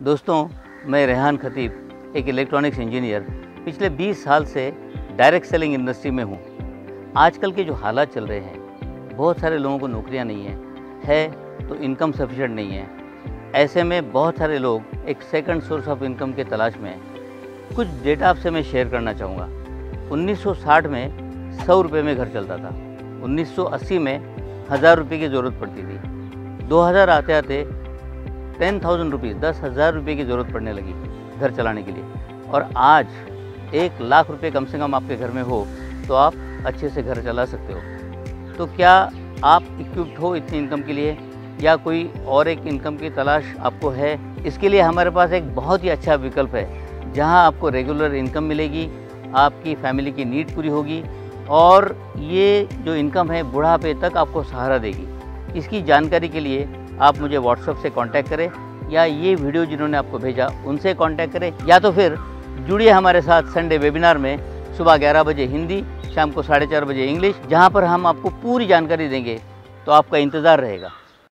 दोस्तों, मैं रेहान खतीब, एक इलेक्ट्रॉनिक्स इंजीनियर पिछले 20 साल से डायरेक्ट सेलिंग इंडस्ट्री में हूँ। आजकल के जो हालात चल रहे हैं, बहुत सारे लोगों को नौकरियाँ नहीं हैं, है तो इनकम सफिशेंट नहीं है। ऐसे में बहुत सारे लोग एक सेकंड सोर्स ऑफ़ इनकम के तलाश में हैं। कुछ डेटा आपसे मैं शेयर करना चाहूँगा। 1960 में सौ रुपये में घर चलता था। 1980 में हज़ार रुपये की ज़रूरत पड़ती थी। 2000 आते आते टेन थाउज़ेंड रुपीज़ दस हज़ार रुपये की ज़रूरत पड़ने लगी घर चलाने के लिए। और आज एक लाख रुपये कम से कम आपके घर में हो तो आप अच्छे से घर चला सकते हो। तो क्या आप इक्विप्ड हो इतनी इनकम के लिए? या कोई और एक इनकम की तलाश आपको है? इसके लिए हमारे पास एक बहुत ही अच्छा विकल्प है, जहाँ आपको रेगुलर इनकम मिलेगी, आपकी फैमिली की नीड पूरी होगी, और ये जो इनकम है, बुढ़ापे तक आपको सहारा देगी। इसकी जानकारी के लिए आप मुझे व्हाट्सएप से कांटेक्ट करें, या ये वीडियो जिन्होंने आपको भेजा, उनसे कांटेक्ट करें, या तो फिर जुड़िए हमारे साथ संडे वेबिनार में सुबह ग्यारह बजे हिंदी, शाम को साढ़े चार बजे इंग्लिश जहाँ पर हम आपको पूरी जानकारी देंगे तो आपका इंतज़ार रहेगा।